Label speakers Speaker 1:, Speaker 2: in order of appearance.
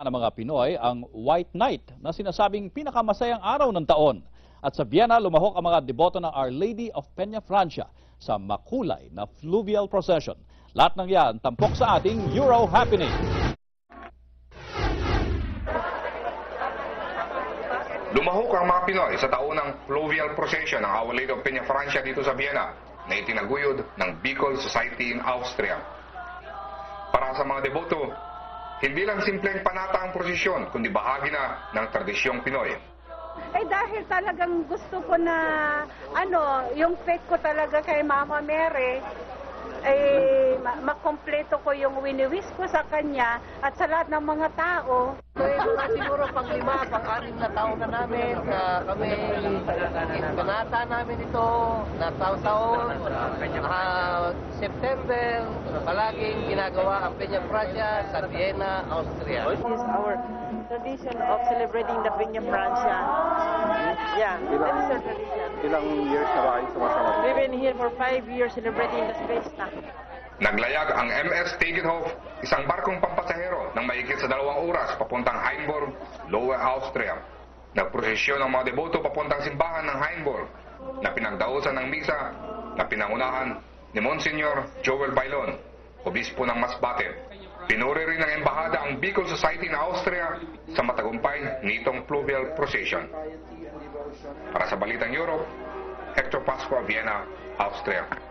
Speaker 1: ng mga Pinoy ang White Night na sinasabing pinakamasayang araw ng taon. At sa Vienna, lumahok ang mga deboto ng Our Lady of Peña Francia sa makulay na fluvial procession. Lahat ng yan tampok sa ating Euro Happening.
Speaker 2: Lumahok ang mga Pinoy sa taunang fluvial procession ng Our Lady of Peña Francia dito sa Vienna na itinaguyod ng Bicol Society in Austria. Para sa mga deboto, hindi lang simpleng panata ang prosesyon, kundi bahagi na ng tradisyong Pinoy.
Speaker 3: Eh dahil talagang gusto ko na ano, yung faith ko talaga kay Mama Mary eh ma- makompleto ko yung winiwis ko sa kanya at sa lahat ng mga tao.
Speaker 4: So, na siguro pang lima, pang anim na taon na namin. Uh, kami, kanata namin ito na taon-taon. Ah, September, palaging ginagawa ang Peña Francia sa Vienna, Austria.
Speaker 5: is our tradition of celebrating the Peña Francia. Yeah, that is our tradition.
Speaker 6: Ilang years na ba kayo sumasama dito?
Speaker 5: We've been here for five years celebrating the fiesta.
Speaker 2: Naglayag ang MS Tegenhof, isang barkong pampasahero ng mahigit sa dalawang oras papuntang Heimburg, Lower Austria. Nagprosesyon ang mga deboto papuntang simbahan ng Heimburg na pinagdausan ng misa na pinangunahan ni Monsignor Joel Bailon, obispo ng Masbate. Pinuri rin ng embahada ang Bicol Society na Austria sa matagumpay nitong fluvial procession. Para sa Balitang Europe, Hector Pasqua, Vienna, Austria.